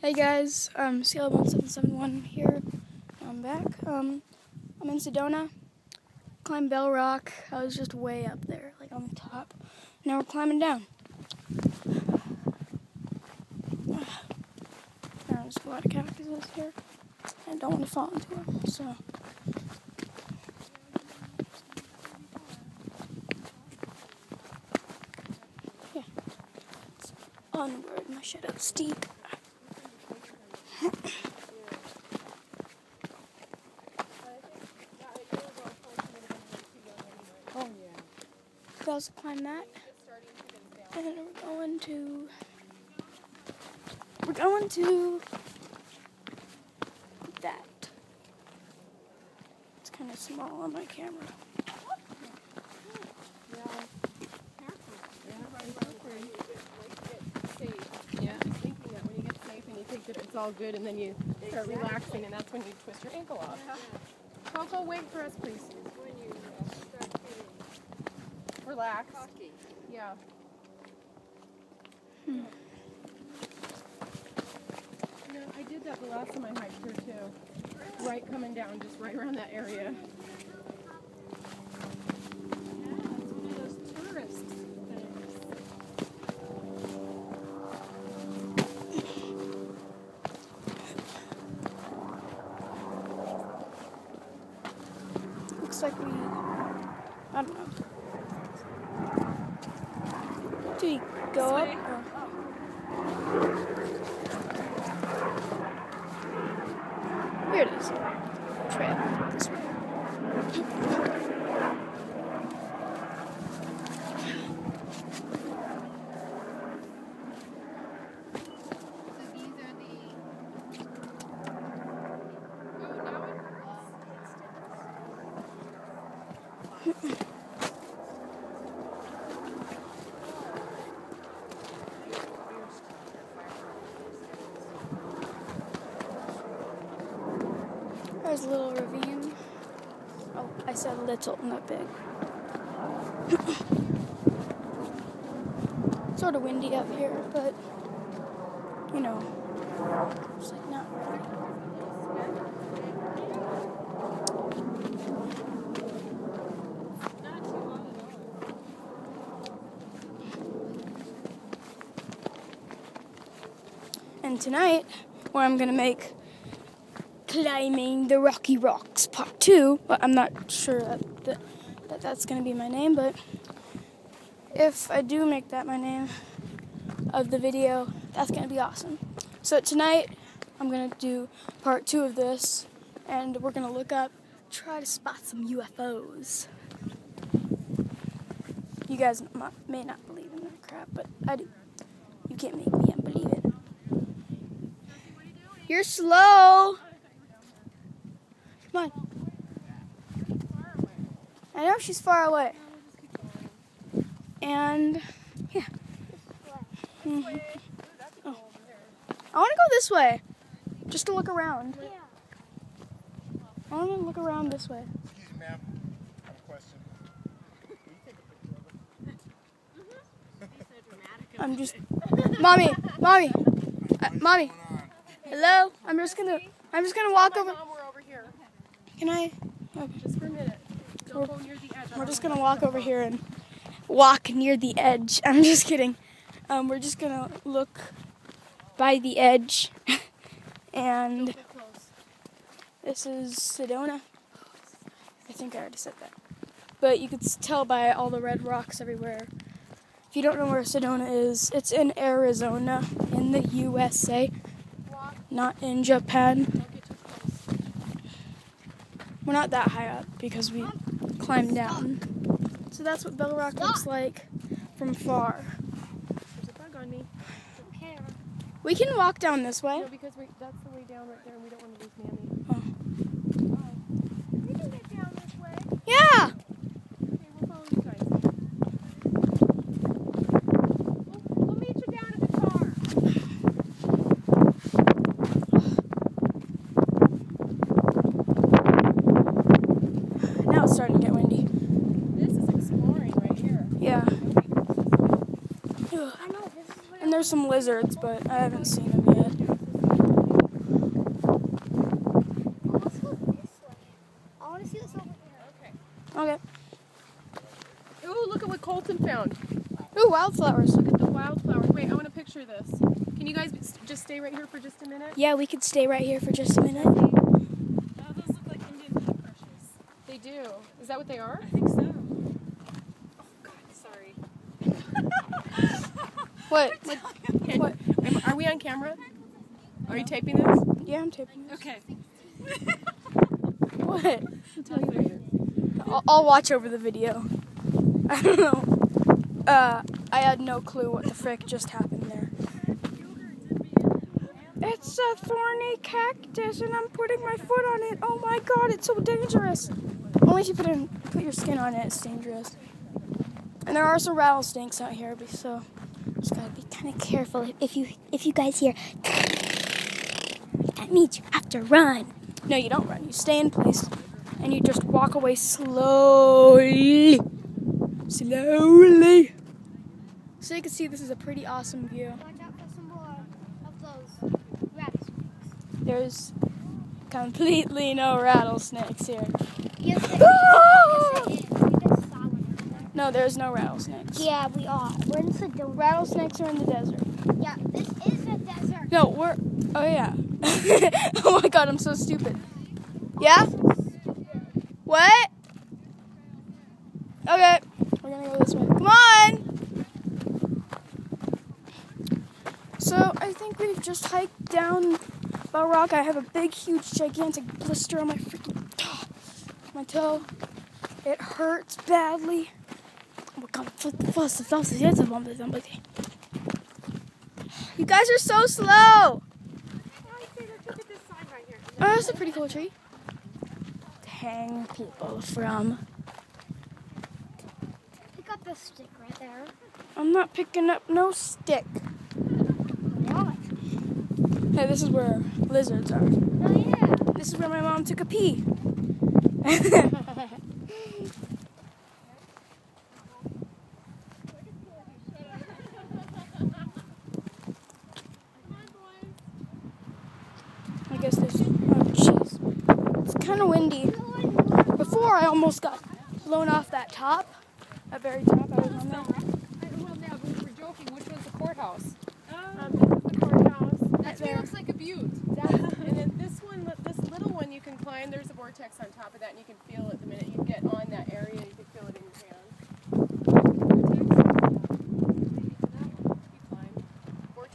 Hey guys, um, CL1771 here. I'm back. Um, I'm in Sedona. Climbed Bell Rock. I was just way up there, like on the top. Now we're climbing down. There's a lot of cactuses here. I don't want to fall into them, so. Yeah. It's onward, my shadow steep. Oh yeah. We also climb that. And then we're going to. We're going to. That. It's kind of small on my camera. Yeah, I'm thinking that when you get safe and you think that it's all good and then you start relaxing and that's when you twist your ankle off. Coco, wait for us, please. Relax. Yeah. Hmm. No, I did that the last time I hiked here too. Right coming down, just right around that area. Yeah, it's one of those tourist things. Looks like we. I don't know. Do we go up? Here it is. Trail. This way. There's a little ravine. Oh, I said little, not big. sort of windy up here, but you know, it's like not really. And tonight, where I'm gonna make climbing the Rocky Rocks Part 2. But I'm not sure that, that, that that's going to be my name, but if I do make that my name of the video, that's going to be awesome. So tonight, I'm going to do Part 2 of this, and we're going to look up, try to spot some UFOs. You guys may not believe in that crap, but I do. You can't make me unbelieve it. You're slow. Come on. I know she's far away. And yeah. Mhm. Oh. I want to go this way, just to look around. I want to look around this way. Excuse me, ma'am. I have a question. I'm just, mommy, mommy, uh, mommy. What's going on? Hello. I'm just gonna, I'm just gonna walk over. Mom, we're over here. Can I? Just for a minute. Don't go near the edge. We're just gonna walk over here and walk near the edge. I'm just kidding. Um, we're just gonna look by the edge, and this is Sedona. I think I already said that, but you could tell by all the red rocks everywhere. If you don't know where Sedona is, it's in Arizona, in the USA, not in Japan. Don't get too close. We're not that high up because we climbed down. So that's what Bell Rock looks like from far. There's a bug on me. We can walk down this way. No, because we, that's the way down right there, and we don't want to lose Mammy. Yeah. And there's some lizards, but I haven't seen them yet. Okay. Ooh, look at what Colton found. Ooh, wildflowers. Look at the wildflowers. Wait, I want to picture this. Can you guys just stay right here for just a minute? Yeah, we could stay right here for just a minute. Oh, those look like Indian paintbrushes. They do. Is that what they are? I think so. What? Can- What? are we on camera? Are you taping this? Yeah, I'm taping this. Okay. What? I'll, I'll watch over the video. I don't know. Uh, I had no clue what the frick just happened there. It's a thorny cactus, and I'm putting my foot on it. Oh my god, it's so dangerous. Only if you put in, put your skin on it, it's dangerous. And there are some rattlesnakes out here, so just gotta be kind of careful. If you if you guys hear, that means you have to run. No, you don't run. You stay in place, and you just walk away slowly, slowly. So you can see this is a pretty awesome view. Watch out for some more of those rats. There's completely no rattlesnakes here. Yes, ah there is. Ah! Yes, there is. We just saw one. No, there's no rattlesnakes. Yeah, we are. We're in Sedona. Rattlesnakes are in the desert. Yeah, this is a desert. No, we're. Oh yeah. oh my god, I'm so stupid. Yeah. What? Okay, we're gonna go this way. Come on. So I think we've just hiked down Bell Rock. I have a big, huge, gigantic blister on my freaking my toe. It hurts badly. Oh somebody. You guys are so slow. Oh, that's a pretty cool tree. Hang people from. Pick up the stick right there. I'm not picking up no stick. What? Hey, this is where lizards are. Oh yeah. This is where my mom took a pee. guess there's. Oh, jeez. It's kind of windy. Before, I almost got blown off that top. That very top. I was on there. Well, yeah, we were joking. Which one's the courthouse? Oh. Um, this the courthouse. That there. looks like a butte. And then this one, this little one, you can climb. There's a vortex on top of that, and you can feel it the minute you get on that area. You can feel it in your hands.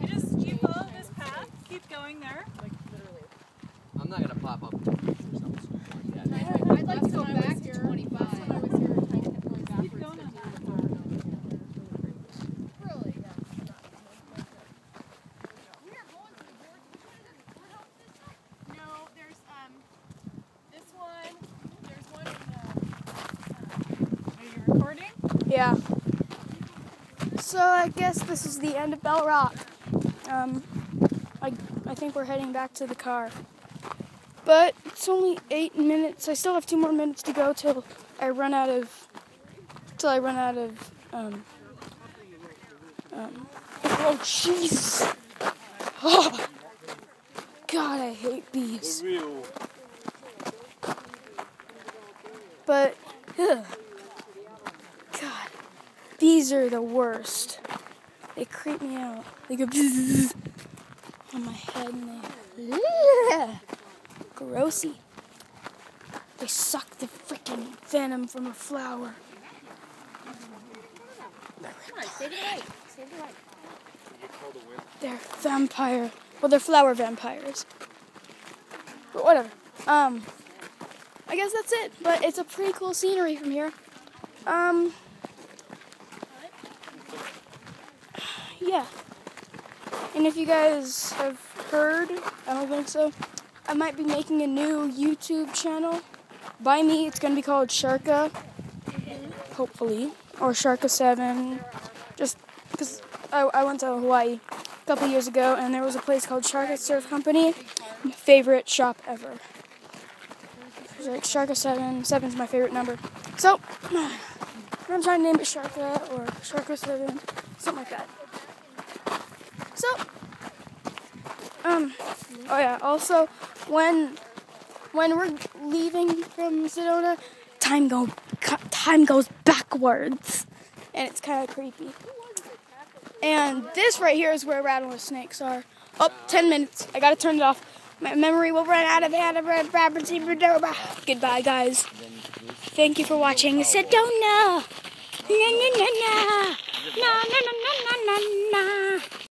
You just you follow this path, keep going there. Like literally. I'm not gonna pop up or something like that. I'd like to go back to 25. Last time I was here, it kind of kept going backwards. Keep going on Really? No, there's um, this one. There's one. In Are you recording? Yeah. So I guess this is the end of Bell Rock. Um, I I think we're heading back to the car. But it's only eight minutes. I still have two more minutes to go till I run out of till I run out of um. um oh jeez. Oh, God, I hate bees. But, ugh. God, bees are the worst. They creep me out. They go on my head and they, ugh, grossy. They suck the freaking venom from a flower. They're vampire. Well, they're flower vampires. But whatever. Um, I guess that's it. But it's a pretty cool scenery from here. Um, yeah. And if you guys have heard, I don't think so, I might be making a new YouTube channel. By me, it's going to be called Sharka, hopefully, or Sharka7. Just because I, I went to Hawaii a couple years ago and there was a place called Sharka Surf Company. Favorite shop ever. Like Sharka 7. 7's my favorite number. So, I'm trying to name it Sharka or Sharka 7, something like that. So, um, oh yeah, also, when when we're leaving from Sedona, time go time goes backwards, and it's kind of creepy. And this right here is where rattlesnakes snakes are. Oh, 10 minutes. I gotta turn it off. My memory will run out of hand. Goodbye, guys. Thank you for watching Sedona. Na na na na. Na na na na na na.